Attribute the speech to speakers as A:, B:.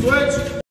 A: Switch.